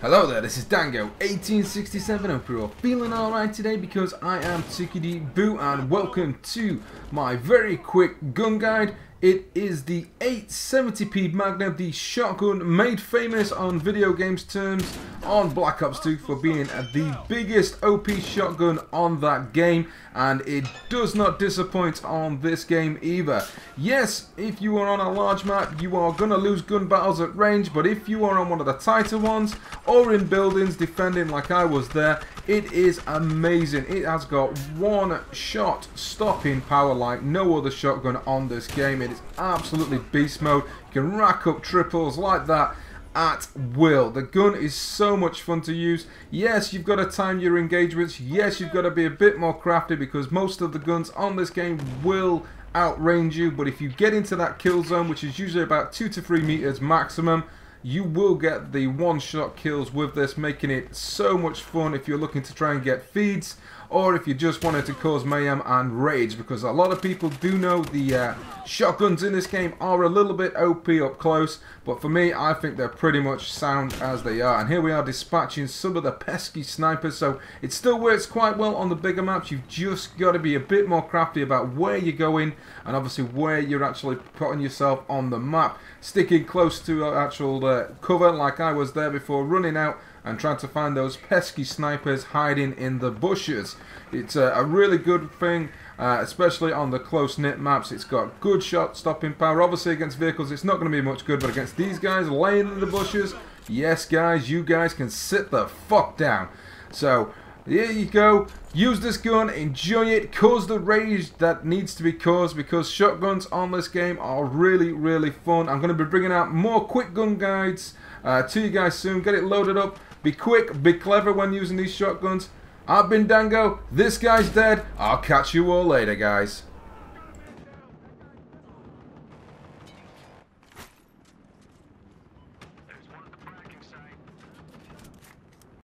Hello there, this is Dango1867 Hope you're all feeling alright today because I am Tikidi Boo and welcome to my very quick gun guide. It is the 870p Magnum, the shotgun made famous on video games terms on Black Ops 2 for being the biggest OP shotgun on that game and it does not disappoint on this game either. Yes, if you are on a large map you are going to lose gun battles at range but if you are on one of the tighter ones or in buildings defending like I was there, it is amazing. It has got one shot stopping power like no other shotgun on this game. It is absolutely beast mode. You can rack up triples like that at will. The gun is so much fun to use. Yes, you've got to time your engagements. Yes, you've got to be a bit more crafty because most of the guns on this game will outrange you. But if you get into that kill zone, which is usually about 2 to 3 meters maximum, you will get the one-shot kills with this, making it so much fun if you're looking to try and get feeds or if you just wanted to cause mayhem and rage because a lot of people do know the uh, shotguns in this game are a little bit OP up close but for me I think they're pretty much sound as they are. And here we are dispatching some of the pesky snipers so it still works quite well on the bigger maps. You've just got to be a bit more crafty about where you're going and obviously where you're actually putting yourself on the map. Sticking close to actual uh, cover like I was there before running out and trying to find those pesky snipers hiding in the bushes. It's a, a really good thing, uh, especially on the close-knit maps. It's got good shot stopping power. Obviously against vehicles it's not going to be much good, but against these guys laying in the bushes, yes guys, you guys can sit the fuck down. So, here you go. Use this gun, enjoy it, cause the rage that needs to be caused because shotguns on this game are really, really fun. I'm going to be bringing out more quick gun guides uh, to you guys soon. Get it loaded up. Be quick, be clever when using these shotguns. I've been Dango, this guy's dead. I'll catch you all later, guys.